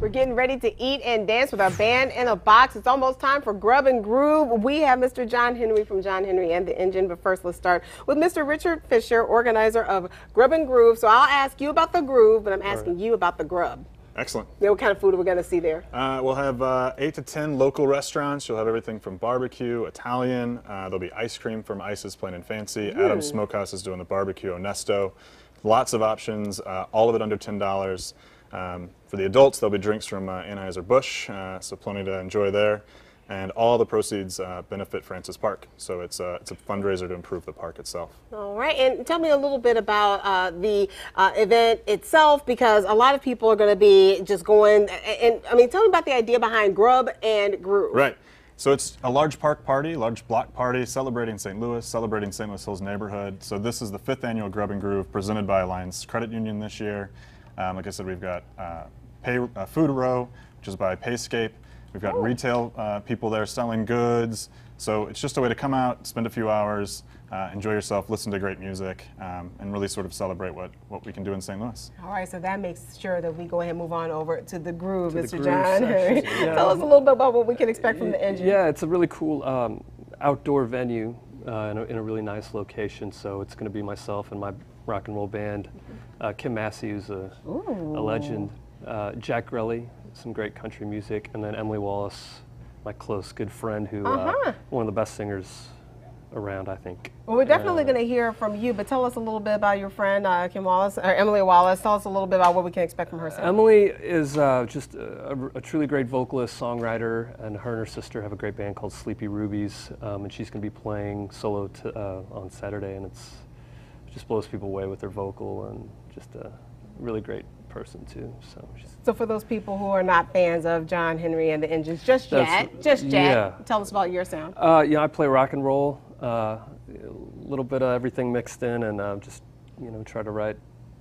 We're getting ready to eat and dance with our band in a box. It's almost time for Grub and Groove. We have Mr. John Henry from John Henry and the Engine, but first let's start with Mr. Richard Fisher, organizer of Grub and Groove. So I'll ask you about the groove, but I'm asking right. you about the grub. Excellent. Yeah, what kind of food are we going to see there? Uh, we'll have uh, eight to ten local restaurants. You'll have everything from barbecue, Italian. Uh, there'll be ice cream from Ices Plain and Fancy. Mm. Adam's Smokehouse is doing the barbecue, Onesto. Lots of options, uh, all of it under $10. Um, for the adults, there'll be drinks from uh, Anheuser-Busch, uh, so plenty to enjoy there. And all the proceeds uh, benefit Francis Park. So it's, uh, it's a fundraiser to improve the park itself. All right, and tell me a little bit about uh, the uh, event itself because a lot of people are going to be just going, and, and I mean, tell me about the idea behind Grub and Groove. Right. So it's a large park party, large block party celebrating St. Louis, celebrating St. Louis Hills neighborhood. So this is the fifth annual Grub and Groove presented by Alliance Credit Union this year. Um, like I said, we've got uh, pay, uh, Food Row, which is by Payscape. We've got retail uh, people there selling goods. So it's just a way to come out, spend a few hours, uh, enjoy yourself, listen to great music, um, and really sort of celebrate what, what we can do in St. Louis. All right, so that makes sure that we go ahead and move on over to the groove, to Mr. The John. Yeah. Tell us a little bit about what we can expect from the engine. Yeah, it's a really cool um, outdoor venue uh, in, a, in, a, really nice location. So it's going to be myself and my rock and roll band. Uh, Kim Massey, who's a, a legend. Uh, Jack Grelle, some great country music, and then Emily Wallace, my close good friend, who uh, uh-huh. one of the best singers around, I think. Well, we're definitely uh, going to hear from you, but tell us a little bit about your friend uh, Kim Wallace or Emily Wallace. Tell us a little bit about what we can expect from her. Emily is uh, just a, a, truly great vocalist, songwriter, and her and her sister have a great band called Sleepy Rubies, um, and she's going to be playing solo uh, on Saturday, and it's it just blows people away with her vocal and just a really great person too. So. So for those people who are not fans of John Henry and the Engines, just yet, just yet, yeah. tell us about your sound. Uh, yeah, I play rock and roll, uh, a little bit of everything mixed in, and uh, just you know try to write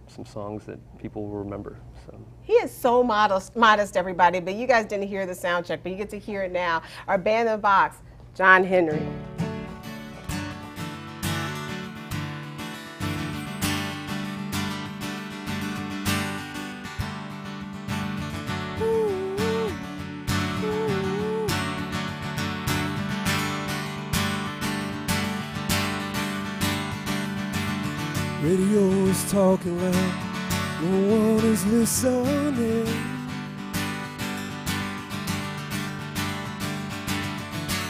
some songs that people will remember. So. He is so modest, modest, everybody. But you guys didn't hear the sound check, but you get to hear it now. Our band in box, John Henry. Radio is talking loud, no one is listening.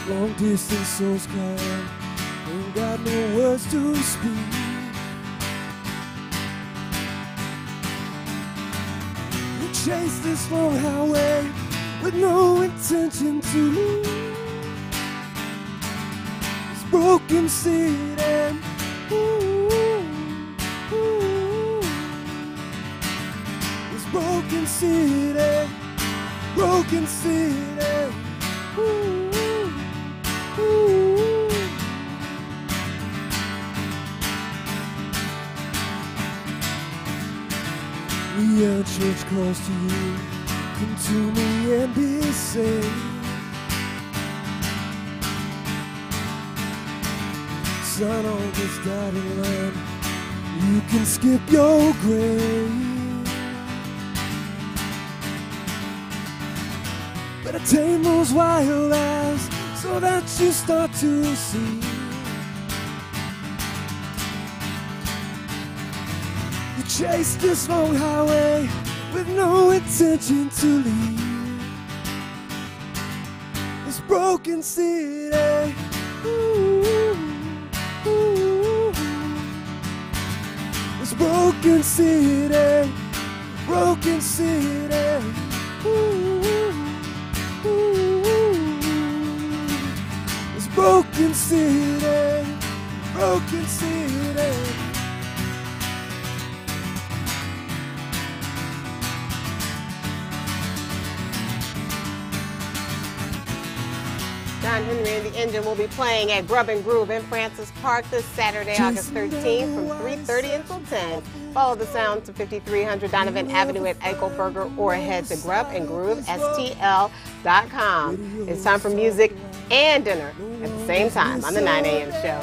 Long distance souls cry ain't got no words to speak. We chase this long highway with no intention to leave. This broken city. Broken city, broken city. Ooh, ooh. We are church calls to you, come to me and be saved. Sign on this dotted line, you can skip your grave. Tame those wild eyes so that you start to see. You chase this long highway with no intention to leave. This broken city. This broken city, broken city. Ooh. Broken city, broken city. John Henry and the Engine will be playing at Grub and Groove in Francis Park this Saturday, August 13th from 3.30 until 10. Follow the sound to 5300 Donovan Avenue at Eichelberger or head to grubandgroovestl.com. It's time for music and dinner at the same time on the 9 a.m. show.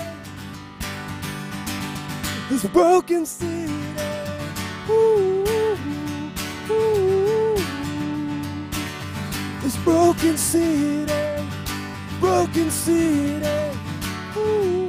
This broken city. Ooh, ooh, ooh. It's Broken City, Broken City. Ooh.